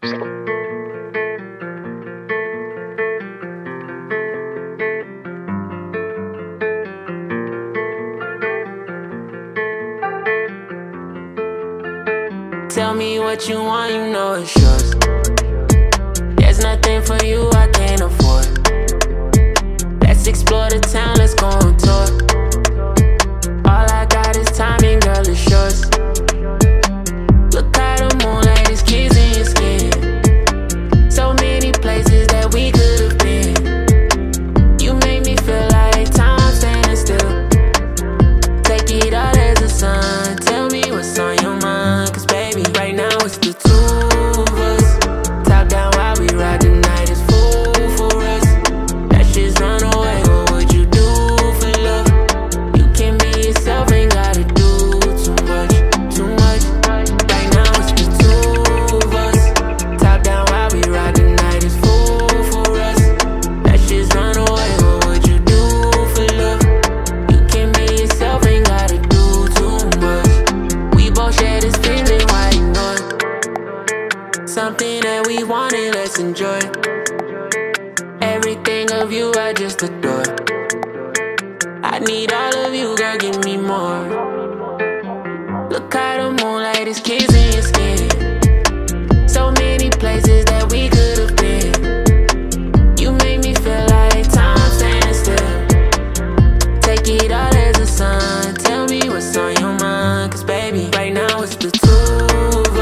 Tell me what you want, you know it's yours. There's nothing for you I can't afford. Let's explore the town, let's go something that we wanted, let's enjoy. Everything of you, I just adore. I need all of you, girl, give me more. Look how the moonlight is kissing your skin. So many places that we could have been. You make me feel like time stands still. Take it all as a sign. Tell me what's on your mind, cause baby, right now it's the two.